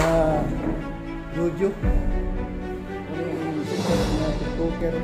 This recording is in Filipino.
uh, Jojo. Ano yung tiktok na tiktoker.